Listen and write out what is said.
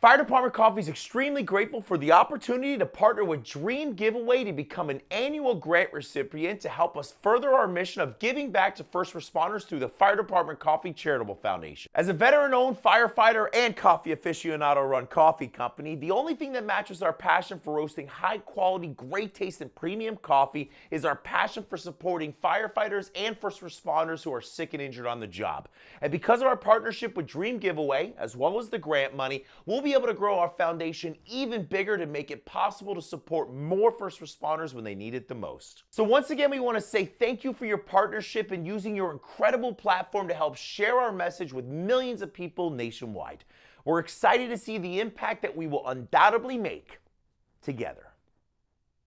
Fire Department Coffee is extremely grateful for the opportunity to partner with Dream Giveaway to become an annual grant recipient to help us further our mission of giving back to first responders through the Fire Department Coffee Charitable Foundation. As a veteran owned firefighter and coffee aficionado run coffee company, the only thing that matches our passion for roasting high quality, great taste, and premium coffee is our passion for supporting firefighters and first responders who are sick and injured on the job. And because of our partnership with Dream Giveaway, as well as the grant money, we'll be able to grow our foundation even bigger to make it possible to support more first responders when they need it the most. So, once again, we want to say thank you for your partnership and using your incredible platform to help share our message with millions of people nationwide. We're excited to see the impact that we will undoubtedly make together.